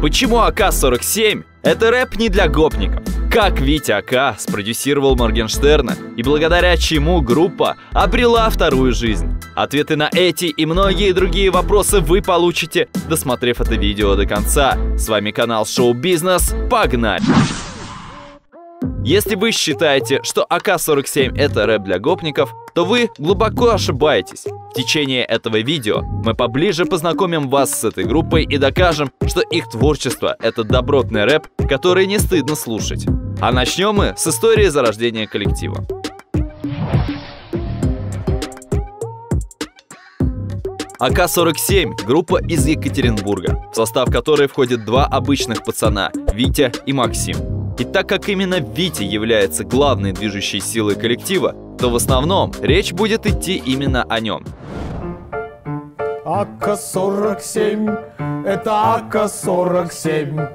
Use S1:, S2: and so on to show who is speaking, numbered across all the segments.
S1: Почему АК-47 – это рэп не для гопников? Как Витя АК спродюсировал Моргенштерна и благодаря чему группа обрела вторую жизнь? Ответы на эти и многие другие вопросы вы получите, досмотрев это видео до конца. С вами канал Шоу Бизнес. Погнали! Если вы считаете, что АК-47 это рэп для гопников, то вы глубоко ошибаетесь. В течение этого видео мы поближе познакомим вас с этой группой и докажем, что их творчество — это добротный рэп, который не стыдно слушать. А начнем мы с истории зарождения коллектива. АК-47 – группа из Екатеринбурга, в состав которой входят два обычных пацана – Витя и Максим. И так как именно Вити является главной движущей силой коллектива, то в основном речь будет идти именно о нем.
S2: АК-47, это АК-47,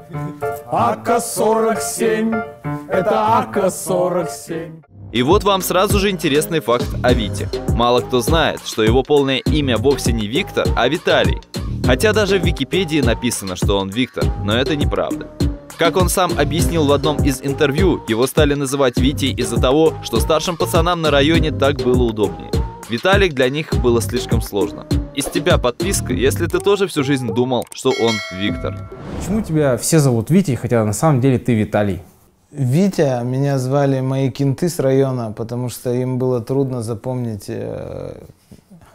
S2: АК-47, это АК-47.
S1: И вот вам сразу же интересный факт о Вите. Мало кто знает, что его полное имя вовсе не Виктор, а Виталий. Хотя даже в Википедии написано, что он Виктор, но это неправда. Как он сам объяснил в одном из интервью, его стали называть Витей из-за того, что старшим пацанам на районе так было удобнее. Виталик для них было слишком сложно. Из тебя подписка, если ты тоже всю жизнь думал, что он Виктор.
S3: Почему тебя все зовут Витей, хотя на самом деле ты Виталий?
S4: Витя, меня звали мои кенты с района, потому что им было трудно запомнить э,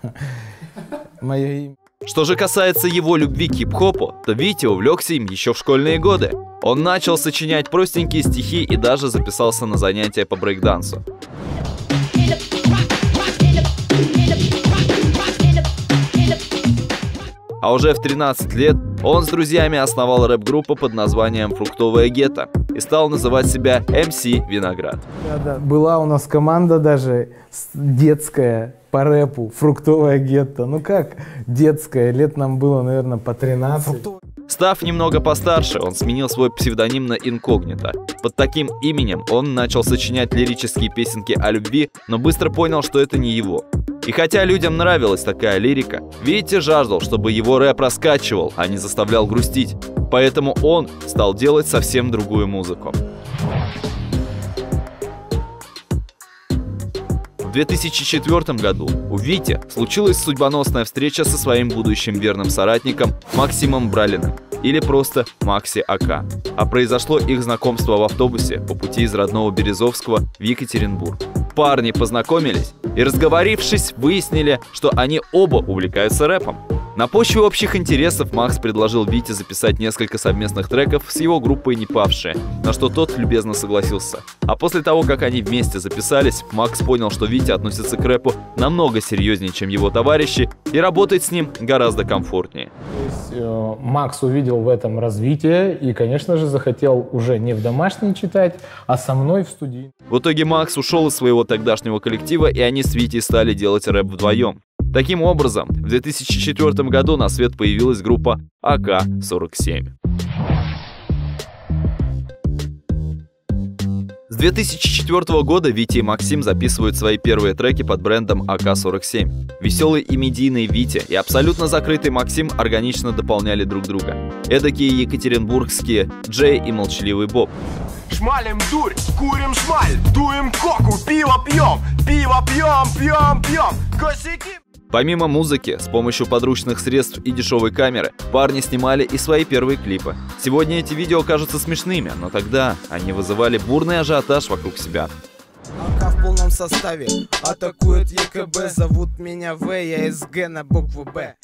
S4: мое имя.
S1: Что же касается его любви к хип-хопу, то Витя увлекся им еще в школьные годы. Он начал сочинять простенькие стихи и даже записался на занятия по брейкдансу. А уже в 13 лет он с друзьями основал рэп-группу под названием «Фруктовая гетто» и стал называть себя MC Виноград.
S4: Да, да. Была у нас команда даже детская, по рэпу, фруктовая гетто. Ну как детская, лет нам было, наверное, по 13.
S1: Став немного постарше, он сменил свой псевдоним на инкогнито. Под таким именем он начал сочинять лирические песенки о любви, но быстро понял, что это не его. И хотя людям нравилась такая лирика, Витя жаждал, чтобы его рэп раскачивал, а не заставлял грустить. Поэтому он стал делать совсем другую музыку. В 2004 году у Вити случилась судьбоносная встреча со своим будущим верным соратником Максимом Бралиным, или просто Макси АК. А произошло их знакомство в автобусе по пути из родного Березовского в Екатеринбург. Парни познакомились и, разговорившись, выяснили, что они оба увлекаются рэпом. На почве общих интересов Макс предложил Вите записать несколько совместных треков с его группой «Непавшие», на что тот любезно согласился. А после того, как они вместе записались, Макс понял, что Витя относится к рэпу намного серьезнее, чем его товарищи, и работать с ним гораздо комфортнее.
S3: То есть, э, Макс увидел в этом развитие и, конечно же, захотел уже не в домашней читать, а со мной в студии.
S1: В итоге Макс ушел из своего тогдашнего коллектива, и они с Витей стали делать рэп вдвоем. Таким образом, в 2004 году на свет появилась группа АК-47. С 2004 года Витя и Максим записывают свои первые треки под брендом АК-47. Веселый и медийный Витя и абсолютно закрытый Максим органично дополняли друг друга. Эдакие екатеринбургские Джей и молчаливый Боб.
S2: Шмалим дурь, курим шмаль, дуем коку, пиво пьем, пиво пьем, пьем, пьем, косяки.
S1: Помимо музыки, с помощью подручных средств и дешевой камеры, парни снимали и свои первые клипы. Сегодня эти видео кажутся смешными, но тогда они вызывали бурный ажиотаж вокруг себя.
S4: АК в полном составе атакует ЕКБ, зовут меня В, я из Г на букву Б.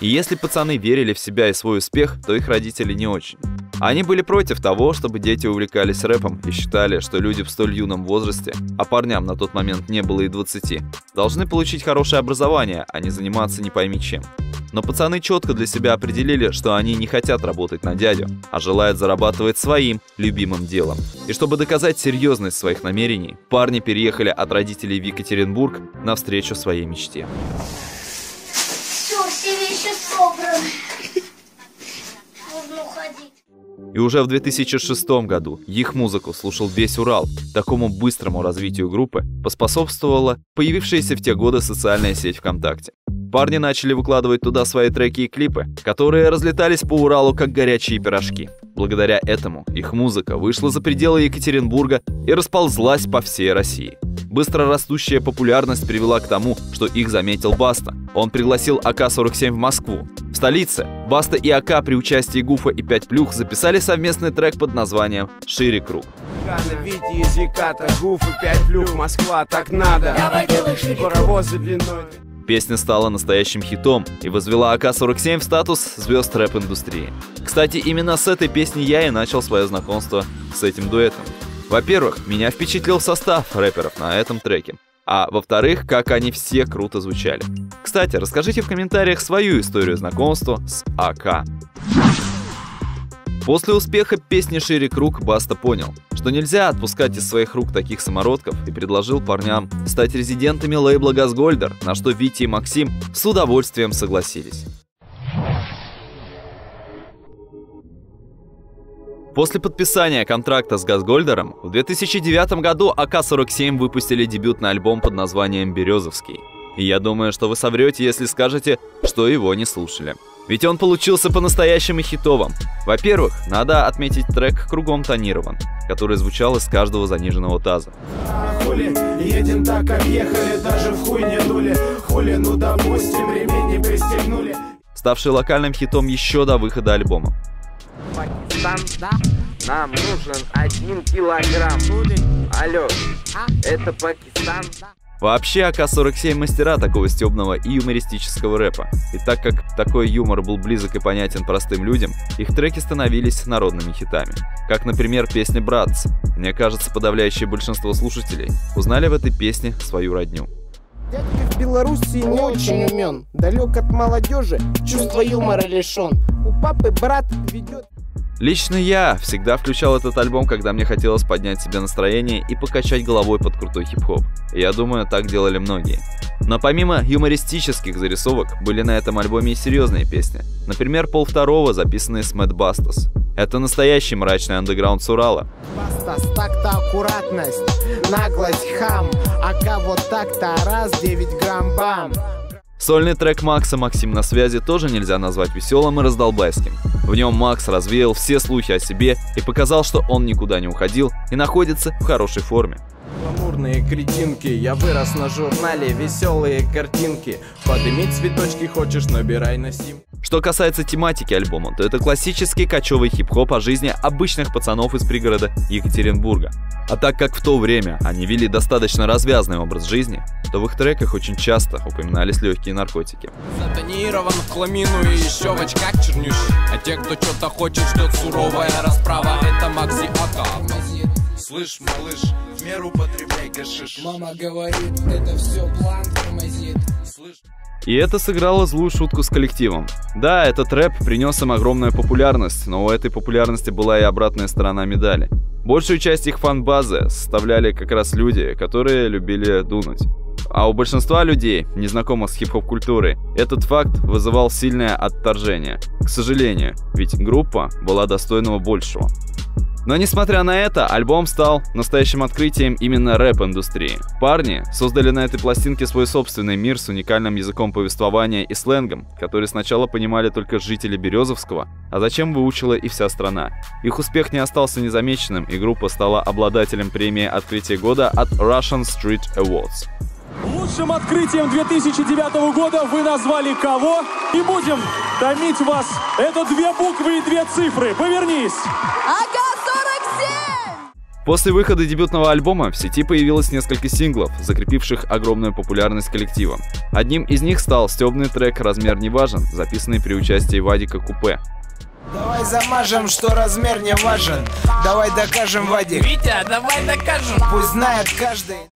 S1: И если пацаны верили в себя и свой успех, то их родители не очень. Они были против того, чтобы дети увлекались рэпом и считали, что люди в столь юном возрасте, а парням на тот момент не было и 20, должны получить хорошее образование, а не заниматься не пойми чем. Но пацаны четко для себя определили, что они не хотят работать на дядю, а желают зарабатывать своим любимым делом. И чтобы доказать серьезность своих намерений, парни переехали от родителей в Екатеринбург навстречу своей мечте.
S5: Все, все вещи собраны. Можно уходить.
S1: И уже в 2006 году их музыку слушал весь Урал. Такому быстрому развитию группы поспособствовала появившаяся в те годы социальная сеть ВКонтакте. Парни начали выкладывать туда свои треки и клипы, которые разлетались по Уралу как горячие пирожки. Благодаря этому их музыка вышла за пределы Екатеринбурга и расползлась по всей России. Быстро растущая популярность привела к тому, что их заметил Баста. Он пригласил АК-47 в Москву. В столице Баста и АК при участии Гуфа и 5 Плюх записали совместный трек под названием «Шире круг».
S2: Ганна, Вити из Яката, Гуф и пять плюх, Москва, так надо. Паровозы длиной.
S1: Песня стала настоящим хитом и возвела АК-47 в статус звезд рэп-индустрии. Кстати, именно с этой песни я и начал свое знакомство с этим дуэтом. Во-первых, меня впечатлил состав рэперов на этом треке. А во-вторых, как они все круто звучали. Кстати, расскажите в комментариях свою историю знакомства с АК. После успеха песни «Шире круг» Баста понял, что нельзя отпускать из своих рук таких самородков и предложил парням стать резидентами лейбла «Газгольдер», на что Витя и Максим с удовольствием согласились. После подписания контракта с Газгольдером в 2009 году АК-47 выпустили дебютный альбом под названием «Березовский». И я думаю, что вы соврете, если скажете, что его не слушали. Ведь он получился по-настоящему хитовым. Во-первых, надо отметить трек «Кругом тонирован», который звучал из каждого заниженного таза.
S2: Хули, едем так, как ехали, даже в хуй не дули. Хули, ну допустим, ремень не пристегнули.
S1: ставший локальным хитом еще до выхода альбома.
S6: Пакистан, да? Нам нужен один килограмм. Алло, это Пакистан?
S1: Вообще, АК-47 мастера такого стебного и юмористического рэпа. И так как такой юмор был близок и понятен простым людям, их треки становились народными хитами. Как, например, песня «Братц». Мне кажется, подавляющее большинство слушателей узнали в этой песне свою родню.
S7: Дядька в Белоруссии не очень умен, далек от молодежи, чувство юмора лишен. У папы брат ведет
S1: Лично я всегда включал этот альбом, когда мне хотелось поднять себе настроение и покачать головой под крутой хип-хоп. Я думаю, так делали многие. Но помимо юмористических зарисовок, были на этом альбоме и серьезные песни. Например, пол второго, записанный с Мэтт Бастас. Это настоящий мрачный андеграунд с Урала.
S7: Бастас, так-то аккуратность, наглость, хам, ака вот так-то раз, 9 грамм бам.
S1: Сольный трек Макса «Максим на связи» тоже нельзя назвать веселым и раздолбайским. В нем Макс развеял все слухи о себе и показал, что он никуда не уходил и находится в хорошей форме.
S8: Гламурные кретинки, я вырос на журнале, веселые картинки. Подымить цветочки хочешь, набирай на сим.
S1: Что касается тематики альбома, то это классический кочевый хип-хоп о жизни обычных пацанов из пригорода Екатеринбурга. А так как в то время они вели достаточно развязный образ жизни, то в их треках очень часто упоминались легкие наркотики.
S8: Затонирован в хламину и еще в очках чернющ. А те, кто что-то хочет, ждет суровая расправа. Это Макси Ака. Слышь, малыш, в меру потребляй гашиш.
S7: Мама говорит, это все план
S1: И это сыграло злую шутку с коллективом. Да, этот рэп принес им огромную популярность, но у этой популярности была и обратная сторона медали. Большую часть их фан-базы составляли как раз люди, которые любили дунуть. А у большинства людей, незнакомых с хип-хоп культурой, этот факт вызывал сильное отторжение. К сожалению, ведь группа была достойного большего. Но несмотря на это, альбом стал настоящим открытием именно рэп-индустрии. Парни создали на этой пластинке свой собственный мир с уникальным языком повествования и сленгом, который сначала понимали только жители Березовского, а затем выучила и вся страна. Их успех не остался незамеченным, и группа стала обладателем премии «Открытие года» от Russian Street Awards.
S9: Лучшим открытием 2009 года вы назвали кого? И будем томить вас. Это две буквы и две цифры. Повернись.
S1: После выхода дебютного альбома в сети появилось несколько синглов, закрепивших огромную популярность коллектива. Одним из них стал стебный трек «Размер не важен», записанный при участии Вадика Купе.
S7: Давай замажем, что размер не важен. Давай докажем, Вадик.
S8: Витя, давай докажем.
S7: Пусть знает каждый.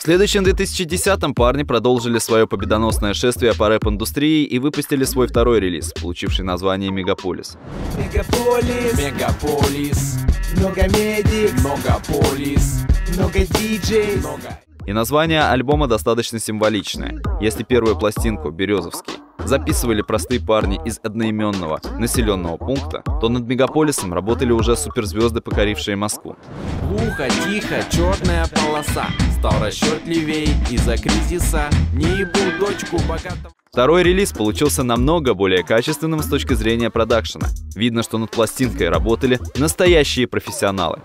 S1: В следующем 2010-м парни продолжили свое победоносное шествие по рэп-индустрии и выпустили свой второй релиз, получивший название «Мегаполис».
S7: Мегаполис,
S8: Мегаполис,
S7: много медик,
S8: многополис,
S7: много диджей.
S8: много.
S1: И название альбома достаточно символичное. Если первую пластинку «Березовский» записывали простые парни из одноименного населенного пункта, то над мегаполисом работали уже суперзвезды, покорившие Москву.
S6: Глухо, тихо, черная полоса Стал расчет левей из-за кризиса Не ебу дочку богатого
S1: Второй релиз получился намного более качественным с точки зрения продакшена. Видно, что над пластинкой работали настоящие профессионалы.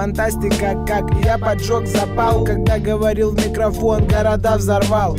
S7: Фантастика, как я поджег запал Когда говорил в микрофон, города взорвал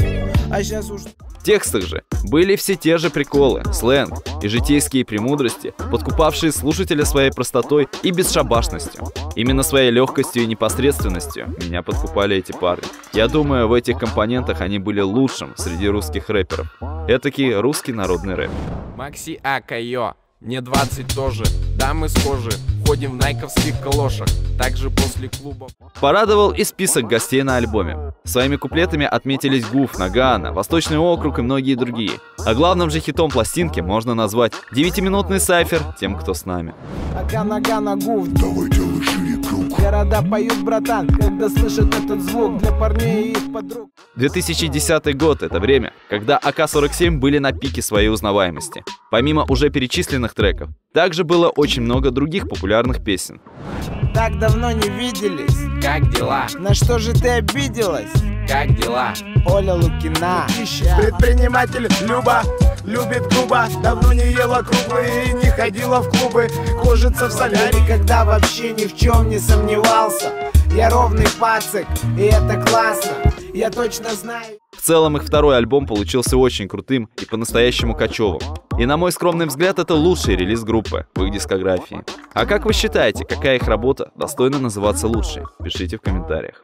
S7: А сейчас уж...
S1: В текстах же были все те же приколы, сленг и житейские премудрости, подкупавшие слушателя своей простотой и бесшабашностью. Именно своей легкостью и непосредственностью меня подкупали эти парни. Я думаю, в этих компонентах они были лучшим среди русских рэперов. Этакий русский народный рэп.
S6: Макси Акайо Мне 20 тоже, дамы схожи Ходим в найковских калошах Также после клуба
S1: Порадовал и список гостей на альбоме. Своими куплетами отметились Гуф, Нагана, Восточный округ и многие другие. А главным же хитом пластинки можно назвать девятиминутный сайфер «Тем, кто с нами».
S7: Ага, нога на гуф Города поют, братан, когда слышат этот звук Для парней и их подруг
S1: 2010 год — это время, когда АК-47 были на пике своей узнаваемости. Помимо уже перечисленных треков, также было очень много других популярных песен.
S7: Так давно не виделись
S6: Как дела?
S7: На что же ты обиделась?
S6: Как дела?
S7: Оля Лукина
S2: Предприниматель Люба любит грубо Давно не ела круглые и не ходила в клубы Кожица в солярии
S7: Никогда вообще ни в чем не сомневался Я ровный пацик, и это классно Я точно знаю
S1: В целом их второй альбом получился очень крутым и по-настоящему кочевым. И на мой скромный взгляд, это лучший релиз группы в их дискографии. А как вы считаете, какая их работа достойна называться лучшей? Пишите в комментариях.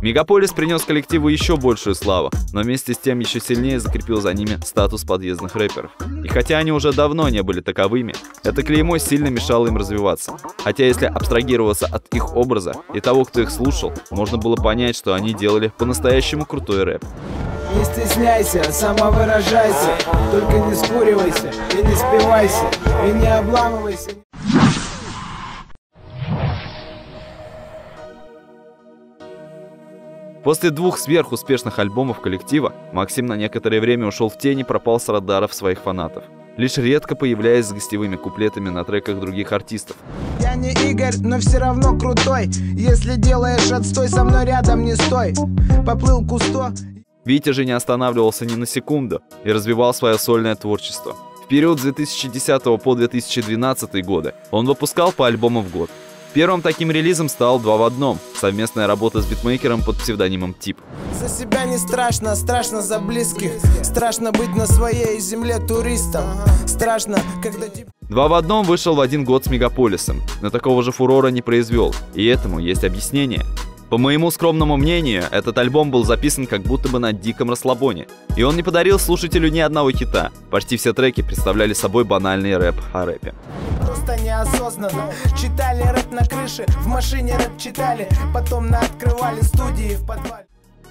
S1: Мегаполис принес коллективу еще большую славу, но вместе с тем еще сильнее закрепил за ними статус подъездных рэперов. И хотя они уже давно не были таковыми, это клеймо сильно мешало им развиваться. Хотя если абстрагироваться от их образа и того, кто их слушал, можно было понять, что они делали по-настоящему крутой рэп.
S7: Не стесняйся, самовыражайся Только не скуривайся и не спивайся И не обламывайся
S1: После двух сверхуспешных альбомов коллектива Максим на некоторое время ушел в тень и пропал с радаров своих фанатов. Лишь редко появляясь с гостевыми куплетами на треках других артистов.
S7: Я не Игорь, но все равно крутой Если делаешь отстой, со мной рядом не стой Поплыл кусто
S1: Витя же не останавливался ни на секунду и развивал свое сольное творчество. В период с 2010 по 2012 годы он выпускал по альбому в год. Первым таким релизом стал «Два в одном» — совместная работа с битмейкером под псевдонимом Тип.
S7: За себя не страшно, страшно за близких Страшно быть на своей земле туристом Страшно, когда тебе
S1: «Два в одном» вышел в один год с Мегаполисом, но такого же фурора не произвел, и этому есть объяснение. По моему скромному мнению, этот альбом был записан как будто бы на диком расслабоне, и он не подарил слушателю ни одного хита. Почти все треки представляли собой банальный рэп о рэпе.
S7: просто неосознанно Читали рэп на крыше, в машине рэп читали Потом наоткрывали студии в подвале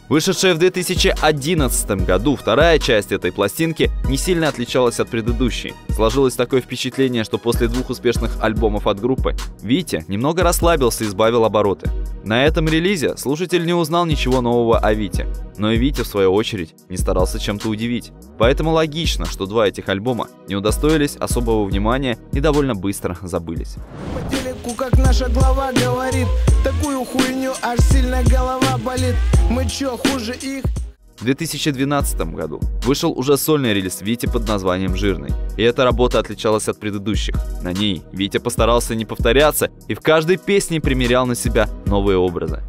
S1: Вышедшая в 2011 году вторая часть этой пластинки не сильно отличалась от предыдущей. Сложилось такое впечатление, что после двух успешных альбомов от группы Витя немного расслабился и сбавил обороты. На этом релизе слушатель не узнал ничего нового о Вите, но и Витя, в свою очередь, не старался чем-то удивить. Поэтому логично, что два этих альбома не удостоились особого внимания и довольно быстро забылись.
S7: Как наша глава говорит Такую хуйню, аж сильно голова болит Мы чё, хуже их?
S1: В 2012 году вышел уже сольный релиз Вити под названием «Жирный». И эта работа отличалась от предыдущих. На ней Витя постарался не повторяться и в каждой песне примерял на себя новые образы.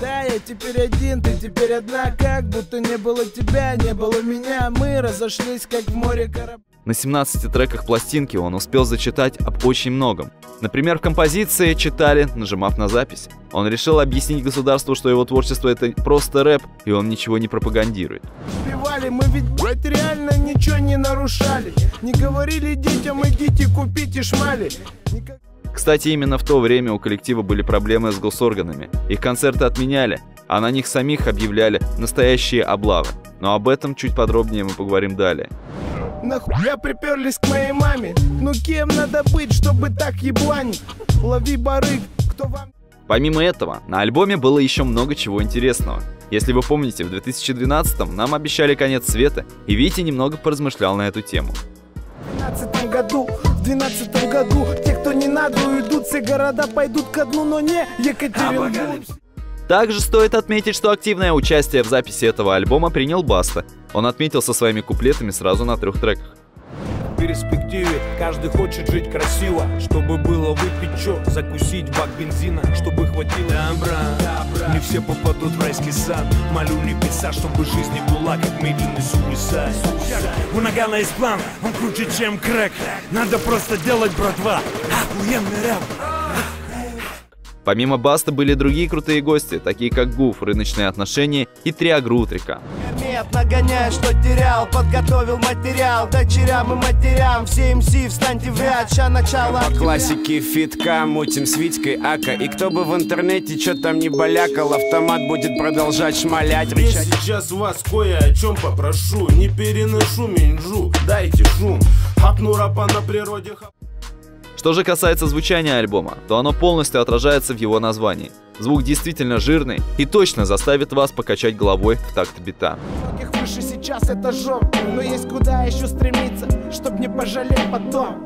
S7: Да, я теперь один, ты теперь одна Как будто не было тебя, не было меня Мы разошлись, как в море корабли
S1: На 17 треках пластинки он успел зачитать об очень многом. Например, в композиции читали, нажимав на запись. Он решил объяснить государству, что его творчество это просто рэп, и он ничего не пропагандирует.
S7: Убивали, мы ведь, блядь, реально ничего не нарушали Не говорили детям, идите купите шмали Никак-
S1: Кстати, именно в то время у коллектива были проблемы с госорганами. Их концерты отменяли, а на них самих объявляли настоящие облавы. Но об этом чуть подробнее мы поговорим далее.
S7: Нахуя приперлись к моей маме? Ну кем надо быть, чтобы так ебланить? Лови барыг, кто вам...
S1: Помимо этого, на альбоме было еще много чего интересного. Если вы помните, в 2012 нам обещали конец света, и Витя немного поразмышлял на эту тему.
S7: В 12 году, в 12 году Те, кто не надо, уйдут, все города пойдут ко дну, но не Екатеринбург
S1: Также стоит отметить, что активное участие в записи этого альбома принял Баста. Он отметился своими куплетами сразу на трех треках.
S10: В перспективе каждый хочет жить красиво Чтобы было выпить чё, закусить бак бензина Чтобы хватило добра. Не все попадут в райский сад. Молю небеса, чтобы жизнь не была как медленный суисайд У Нагана есть план, он круче, чем крэк Надо просто делать, братва. Охуенный рэп
S1: Помимо Баста были другие крутые гости, такие как Гуф, рыночные отношения и Триагрутрика.
S7: Нет, нагоняй, что терял Подготовил материал. Дочерям и матерям Все МС, встаньте в ряд Ща начало
S6: По классике фитка мутим с Витькой Ака. И кто бы в интернете что там не балякал Автомат будет продолжать шмалять.
S10: Я
S6: рычать.
S10: сейчас вас кое о чем попрошу? Не переношу минжу, дайте шум. Хапну рапа на природе хап-
S1: Что же касается звучания альбома, то оно полностью отражается в его названии. Звук действительно жирный и точно заставит вас покачать головой в такт бита.
S7: Многих выше сейчас этажом Но есть куда еще стремиться Чтоб не пожалеть потом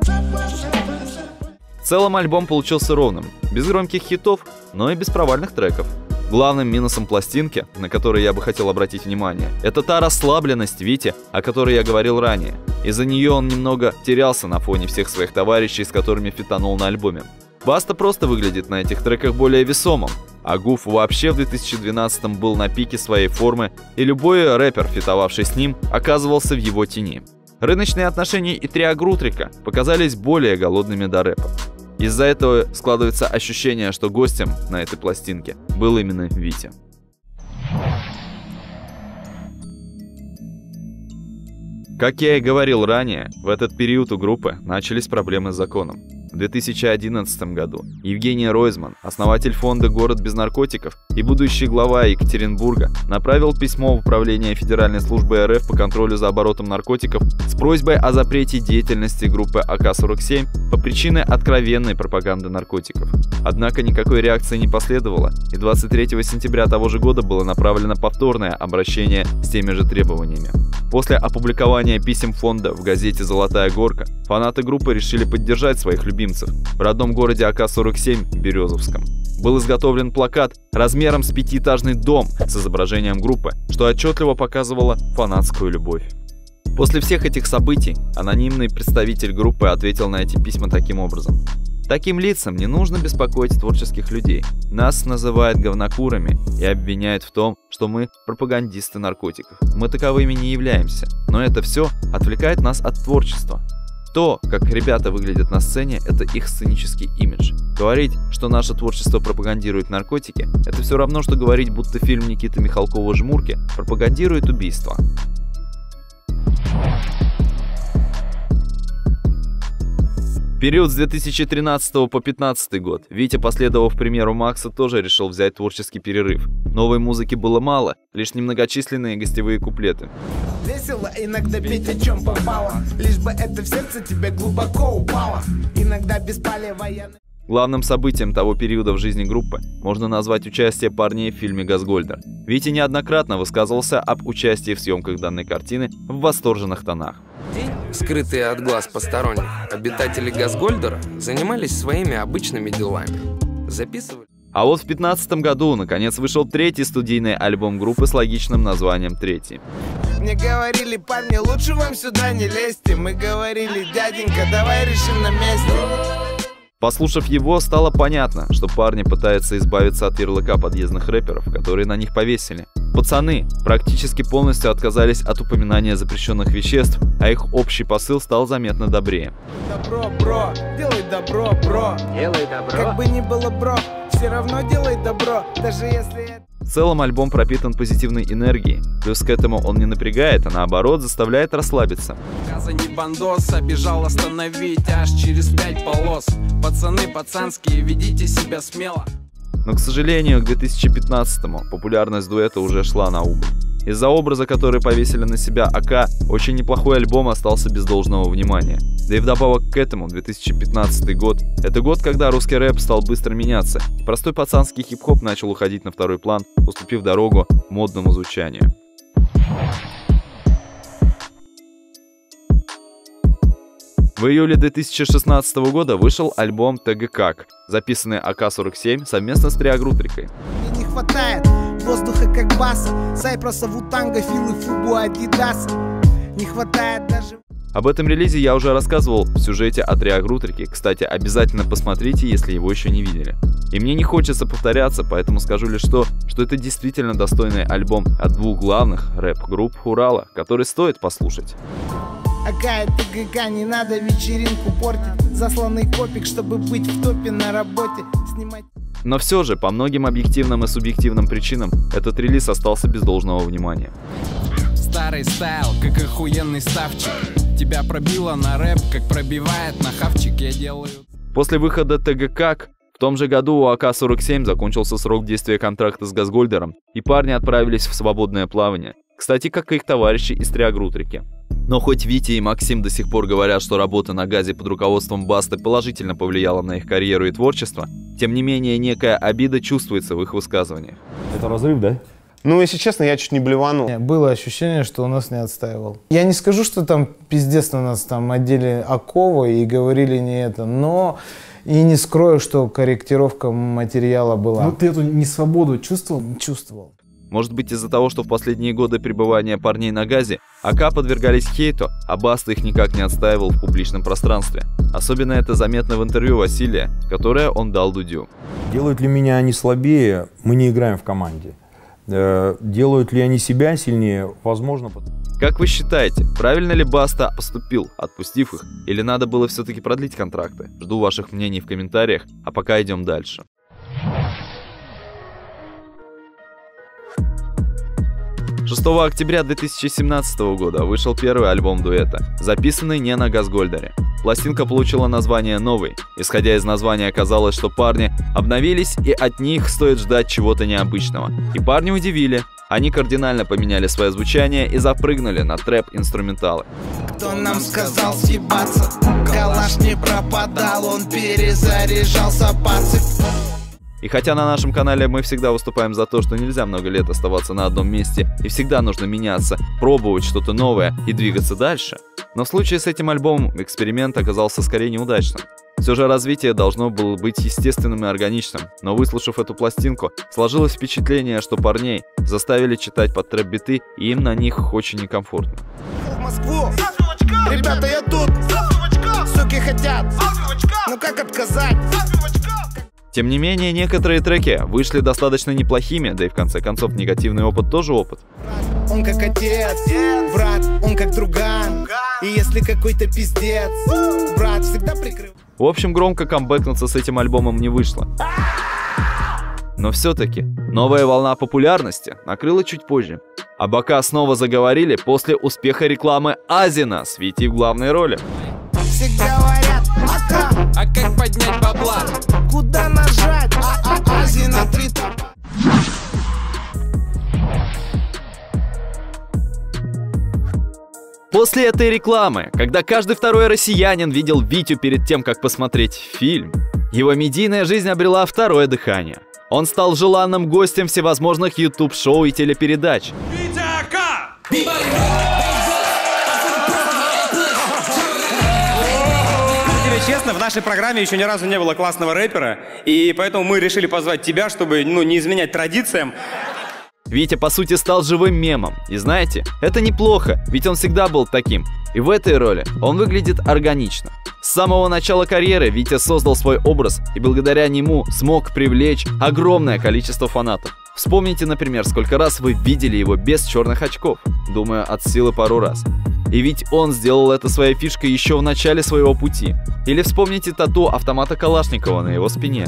S1: В целом альбом получился ровным, без громких хитов, но и без провальных треков. Главным минусом пластинки, на который я бы хотел обратить внимание, это та расслабленность Вити, о которой я говорил ранее. Из-за нее он немного терялся на фоне всех своих товарищей, с которыми фитанул на альбоме. Баста просто выглядит на этих треках более весомым, а Гуф вообще в 2012 был на пике своей формы, и любой рэпер, фитовавший с ним, оказывался в его тени. Рыночные отношения и Триагрутрика показались более голодными до рэпа. Из-за этого складывается ощущение, что гостем на этой пластинке был именно Витя. Как я и говорил ранее, в этот период у группы начались проблемы с законом. В 2011 году Евгений Ройзман, основатель фонда «Город без наркотиков» и будущий глава Екатеринбурга, направил письмо в Управление Федеральной службы РФ по контролю за оборотом наркотиков с просьбой о запрете деятельности группы АК-47 по причине откровенной пропаганды наркотиков. Однако никакой реакции не последовало, и 23 сентября того же года было направлено повторное обращение с теми же требованиями. После опубликования писем фонда в газете «Золотая горка» фанаты группы решили поддержать своих любимцев в родном городе АК-47 Березовском. Был изготовлен плакат размером с пятиэтажный дом с изображением группы, что отчетливо показывало фанатскую любовь. После всех этих событий анонимный представитель группы ответил на эти письма таким образом. Таким лицам не нужно беспокоить творческих людей. Нас называют говнокурами и обвиняют в том, что мы пропагандисты наркотиков. Мы таковыми не являемся, но это все отвлекает нас от творчества. То, как ребята выглядят на сцене, это их сценический имидж. Говорить, что наше творчество пропагандирует наркотики, это все равно, что говорить, будто фильм Никиты Михалкова «Жмурки» пропагандирует убийство. Период с 2013 по 2015 год Витя, последовав примеру Макса, тоже решил взять творческий перерыв. Новой музыки было мало, лишь немногочисленные гостевые куплеты.
S7: Весело иногда петь о чем попало Лишь бы это в сердце тебе глубоко упало Иногда беспалевая
S1: Главным событием того периода в жизни группы можно назвать участие парней в фильме «Газгольдер». Витя неоднократно высказывался об участии в съемках данной картины в восторженных тонах.
S11: Скрытые от глаз посторонних, обитатели Газгольдера занимались своими обычными делами. Записывали
S1: А вот в 2015 году, наконец, вышел третий студийный альбом группы с логичным названием «Третий».
S7: Мне говорили, парни, лучше вам сюда не лезьте Мы говорили, дяденька, давай решим на месте
S1: Послушав его, стало понятно, что парни пытаются избавиться от ярлыка подъездных рэперов, которые на них повесили. Пацаны практически полностью отказались от упоминания запрещенных веществ, а их общий посыл стал заметно добрее.
S7: Добро, бро, делай добро, бро
S12: Делай добро.
S7: Как бы ни было, бро, все равно делай добро Даже если
S1: целом альбом пропитан позитивной энергией, плюс к этому он не напрягает, а наоборот заставляет расслабиться.
S6: Газа не бандос, обежал остановить аж через пять полос. Пацаны пацанские, ведите себя смело
S1: Но, к сожалению, к 2015-му популярность дуэта уже шла на убыль. Из-за образа, который повесили на себя АК, очень неплохой альбом остался без должного внимания. Да и вдобавок к этому, 2015 год – это год, когда русский рэп стал быстро меняться, и простой пацанский хип-хоп начал уходить на второй план, уступив дорогу модному звучанию. В июле 2016 года вышел альбом ТГК, записанный АК-47 совместно с Триагрутрикой.
S7: Мне не хватает воздуха как баса Сайпроса, Вутанга, Филы, Фубу, Адидас Не хватает даже
S1: об этом релизе я уже рассказывал в сюжете от Реагрутрики. Кстати, обязательно посмотрите, если его еще не видели. И мне не хочется повторяться, поэтому скажу лишь то, что это действительно достойный альбом от двух главных рэп-групп Урала, который стоит послушать.
S7: Акая ТГК, не надо вечеринку портить. Засланный копик, чтобы быть в топе на работе. Снимать.
S1: Но все же, по многим объективным и субъективным причинам, этот релиз остался без должного внимания.
S6: Старый стайл, как охуенный ставчик. Тебя пробило на рэп, как пробивает на хавчик. Я делаю...
S1: После выхода ТГК в том же году у АК-47 закончился срок действия контракта с Газгольдером, и парни отправились в свободное плавание. Кстати, как и их товарищи из Триагрутрики. Но хоть Витя и Максим до сих пор говорят, что работа на газе под руководством Басты положительно повлияла на их карьеру и творчество, тем не менее некая обида чувствуется в их высказываниях.
S12: Это разрыв, да?
S13: Ну, если честно, я чуть не блеванул.
S4: Было ощущение, что он нас не отстаивал. Я не скажу, что там пиздец на нас там одели оковы и говорили не это, но и не скрою, что корректировка материала была.
S12: Ну, ты эту несвободу чувствовал?
S4: Чувствовал.
S1: Может быть из-за того, что в последние годы пребывания парней на газе АК подвергались хейту, а Баста их никак не отстаивал в публичном пространстве. Особенно это заметно в интервью Василия, которое он дал Дудю.
S12: Делают ли меня они слабее? Мы не играем в команде. Э, делают ли они себя сильнее? Возможно.
S1: Как вы считаете, правильно ли Баста поступил, отпустив их, или надо было все-таки продлить контракты? Жду ваших мнений в комментариях, а пока идем дальше. 6 октября 2017 года вышел первый альбом дуэта, записанный не на Газгольдере. Пластинка получила название «Новый». Исходя из названия, оказалось, что парни обновились и от них стоит ждать чего-то необычного. И парни удивили. Они кардинально поменяли свое звучание и запрыгнули на трэп-инструменталы.
S7: Кто нам сказал съебаться? Калаш не пропадал, он перезаряжался пацик.
S1: И хотя на нашем канале мы всегда выступаем за то, что нельзя много лет оставаться на одном месте и всегда нужно меняться, пробовать что-то новое и двигаться дальше, но в случае с этим альбомом эксперимент оказался скорее неудачным. Все же развитие должно было быть естественным и органичным, но выслушав эту пластинку, сложилось впечатление, что парней заставили читать под трэп-биты, и им на них очень некомфортно.
S7: Москву! Ребята, я тут! Суки хотят! Ну как отказать?
S1: Тем не менее, некоторые треки вышли достаточно неплохими, да и в конце концов негативный опыт тоже опыт.
S7: Он как отец, брат, он как друган. И если какой-то пиздец, брат всегда прикрыл.
S1: В общем, громко камбэкнуться с этим альбомом не вышло. Но все-таки новая волна популярности накрыла чуть позже. А бока снова заговорили после успеха рекламы Азина с Вити в главной роли.
S7: Все ака,
S6: А как поднять бабла?
S7: куда нажать? А, а, Ази на три топа.
S1: После этой рекламы, когда каждый второй россиянин видел Витю перед тем, как посмотреть фильм, его медийная жизнь обрела второе дыхание. Он стал желанным гостем всевозможных YouTube-шоу и телепередач.
S14: тебе честно, в нашей программе еще ни разу не было классного рэпера, и поэтому мы решили позвать тебя, чтобы ну, не изменять традициям.
S1: Витя, по сути, стал живым мемом. И знаете, это неплохо, ведь он всегда был таким. И в этой роли он выглядит органично. С самого начала карьеры Витя создал свой образ и благодаря нему смог привлечь огромное количество фанатов. Вспомните, например, сколько раз вы видели его без черных очков. Думаю, от силы пару раз. И ведь он сделал это своей фишкой еще в начале своего пути. Или вспомните тату автомата Калашникова на его спине.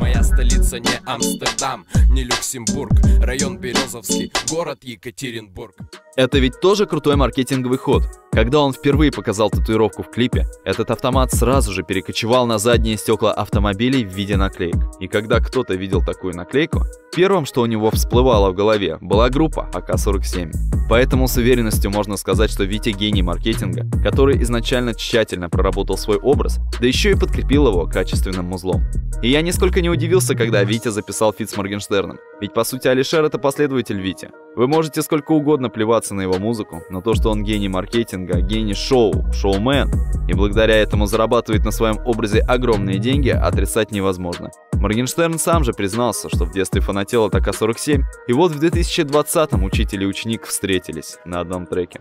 S6: Моя столица не Амстердам, не Люксембург Район Березовский, город Екатеринбург
S1: Это ведь тоже крутой маркетинговый ход. Когда он впервые показал татуировку в клипе, этот автомат сразу же перекочевал на задние стекла автомобилей в виде наклеек. И когда кто-то видел такую наклейку, первым, что у него всплывало в голове, была группа АК-47. Поэтому с уверенностью можно сказать, что Витя гений маркетинга, который изначально тщательно проработал свой образ, да еще и подкрепил его качественным музлом. И я нисколько не удивился, когда Витя записал фит с Моргенштерном. Ведь по сути Алишер это последователь Вити. Вы можете сколько угодно плеваться на его музыку, но то, что он гений маркетинга, гений шоу, шоумен, и благодаря этому зарабатывает на своем образе огромные деньги, отрицать невозможно. Моргенштерн сам же признался, что в детстве фанател от АК-47, и вот в 2020-м учитель и ученик встретились на одном треке.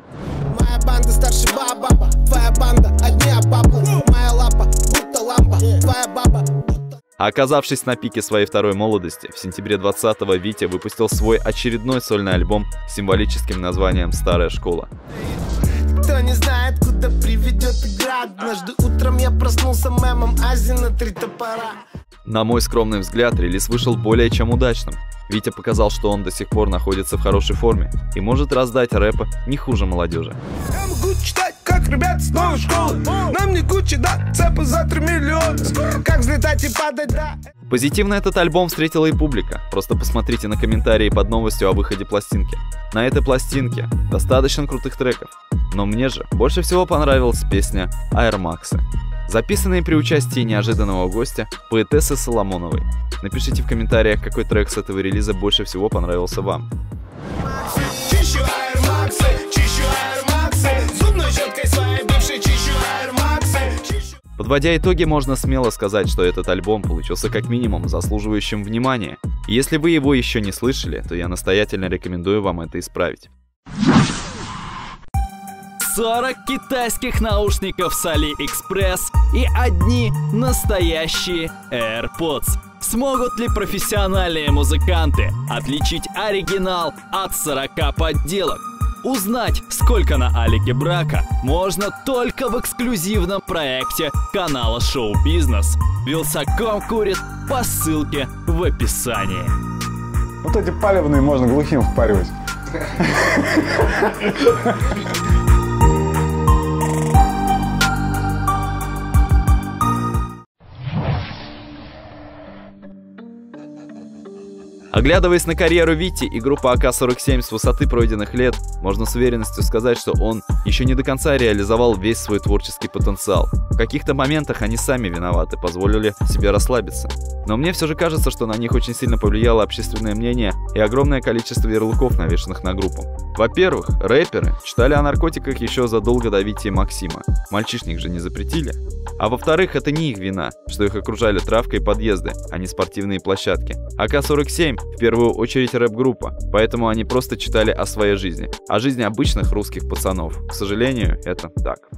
S7: Моя банда старше баба, твоя банда одни обаблы Моя лапа будто лампа, твоя баба
S1: А оказавшись на пике своей второй молодости, в сентябре 20-го Витя выпустил свой очередной сольный альбом с символическим названием «Старая школа».
S7: Кто не знает, куда приведет игра Однажды утром я проснулся мемом Ази на три топора
S1: На мой скромный взгляд, релиз вышел более чем удачным. Витя показал, что он до сих пор находится в хорошей форме и может раздать рэпа не хуже молодежи.
S7: Как ребят с новой школы Нам не куча, да, цепы за 3 миллиона Как взлетать и падать, да
S1: Позитивно этот альбом встретила и публика. Просто посмотрите на комментарии под новостью о выходе пластинки. На этой пластинке достаточно крутых треков. Но мне же больше всего понравилась песня Air Max, записанная при участии неожиданного гостя, поэтессы Соломоновой. Напишите в комментариях, какой трек с этого релиза больше всего понравился вам.
S7: Чищу Air Max,
S1: Подводя итоги, можно смело сказать, что этот альбом получился как минимум заслуживающим внимания. Если вы его еще не слышали, то я настоятельно рекомендую вам это исправить.
S15: 40 китайских наушников с AliExpress и одни настоящие AirPods. Смогут ли профессиональные музыканты отличить оригинал от 40 подделок? Узнать, сколько на Алике брака, можно только в эксклюзивном проекте канала Шоу Бизнес. Вилсаком курит по ссылке в описании.
S16: Вот эти палевные можно глухим впаривать.
S1: Оглядываясь на карьеру Вити и группы АК-47 с высоты пройденных лет, можно с уверенностью сказать, что он еще не до конца реализовал весь свой творческий потенциал. В каких-то моментах они сами виноваты, позволили себе расслабиться. Но мне все же кажется, что на них очень сильно повлияло общественное мнение и огромное количество ярлыков, навешанных на группу. Во-первых, рэперы читали о наркотиках еще задолго до Вити и Максима. Мальчишник же не запретили. А во-вторых, это не их вина, что их окружали травкой подъезды, а не спортивные площадки. АК-47 в первую очередь рэп-группа, поэтому они просто читали о своей жизни, о жизни обычных русских пацанов. К сожалению, это так.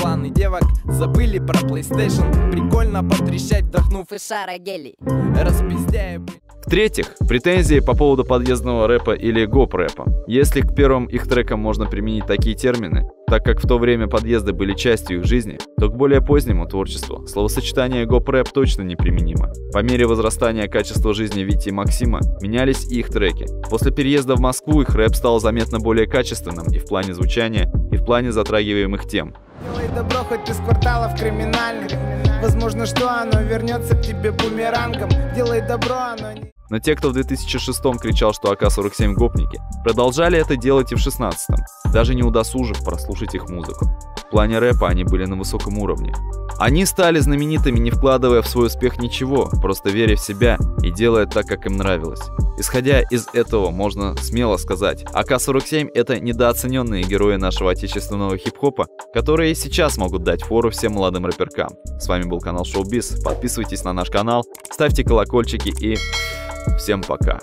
S6: Планы девок, забыли про PlayStation Прикольно потрещать, вдохнув
S17: и шара гелий
S6: Распиздяя,
S1: В-третьих, претензии по поводу подъездного рэпа или гоп-рэпа. Если к первым их трекам можно применить такие термины, так как в то время подъезды были частью их жизни, то к более позднему творчеству словосочетание гоп-рэп точно неприменимо. По мере возрастания качества жизни Вити и Максима менялись и их треки. После переезда в Москву их рэп стал заметно более качественным и в плане звучания, и в плане затрагиваемых тем.
S7: Делай добро хоть из кварталов криминальных Возможно, что оно вернется к тебе бумерангом Делай добро, оно не...
S1: Но те, кто в 2006 кричал, что АК-47 гопники, продолжали это делать и в 16 даже не удосужив прослушать их музыку. В плане рэпа они были на высоком уровне. Они стали знаменитыми, не вкладывая в свой успех ничего, просто веря в себя и делая так, как им нравилось. Исходя из этого, можно смело сказать, АК-47 — это недооцененные герои нашего отечественного хип-хопа, которые сейчас могут дать фору всем молодым рэперкам. С вами был канал Шоу Biz. Подписывайтесь на наш канал, ставьте колокольчики и всем пока.